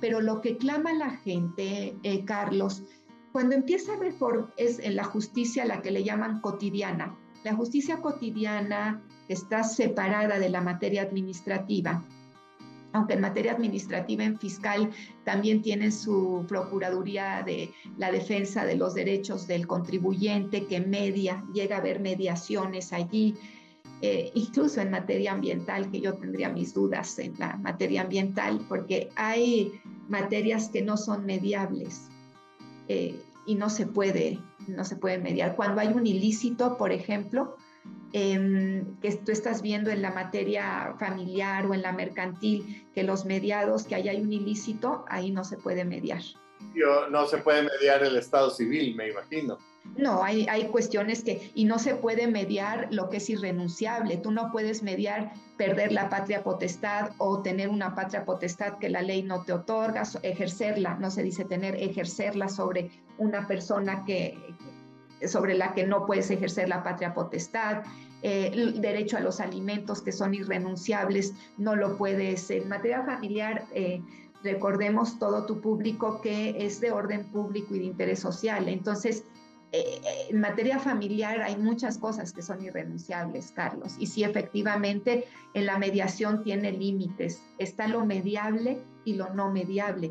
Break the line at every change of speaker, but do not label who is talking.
pero lo que clama la gente, eh, Carlos, cuando empieza a reformar, es en la justicia la que le llaman cotidiana. La justicia cotidiana está separada de la materia administrativa aunque en materia administrativa, en fiscal, también tienen su Procuraduría de la Defensa de los Derechos del Contribuyente, que media, llega a haber mediaciones allí, eh, incluso en materia ambiental, que yo tendría mis dudas en la materia ambiental, porque hay materias que no son mediables eh, y no se puede, no se puede mediar. Cuando hay un ilícito, por ejemplo, Em, que tú estás viendo en la materia familiar o en la mercantil, que los mediados, que ahí hay un ilícito, ahí no se puede mediar.
No se puede mediar el Estado civil, me imagino.
No, hay, hay cuestiones que, y no se puede mediar lo que es irrenunciable. Tú no puedes mediar perder la patria potestad o tener una patria potestad que la ley no te otorga, ejercerla, no se dice tener, ejercerla sobre una persona que, sobre la que no puedes ejercer la patria potestad, eh, el derecho a los alimentos que son irrenunciables, no lo puedes. En materia familiar, eh, recordemos todo tu público que es de orden público y de interés social. Entonces, eh, en materia familiar hay muchas cosas que son irrenunciables, Carlos. Y sí, efectivamente, en la mediación tiene límites. Está lo mediable y lo no mediable.